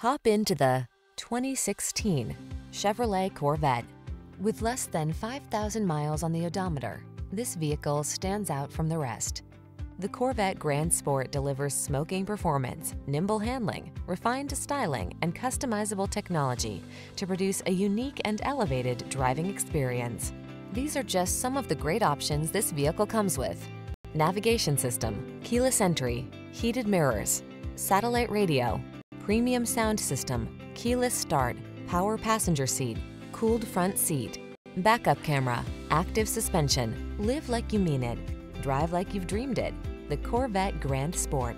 Hop into the 2016 Chevrolet Corvette. With less than 5,000 miles on the odometer, this vehicle stands out from the rest. The Corvette Grand Sport delivers smoking performance, nimble handling, refined styling, and customizable technology to produce a unique and elevated driving experience. These are just some of the great options this vehicle comes with. Navigation system, keyless entry, heated mirrors, satellite radio, premium sound system, keyless start, power passenger seat, cooled front seat, backup camera, active suspension. Live like you mean it. Drive like you've dreamed it. The Corvette Grand Sport.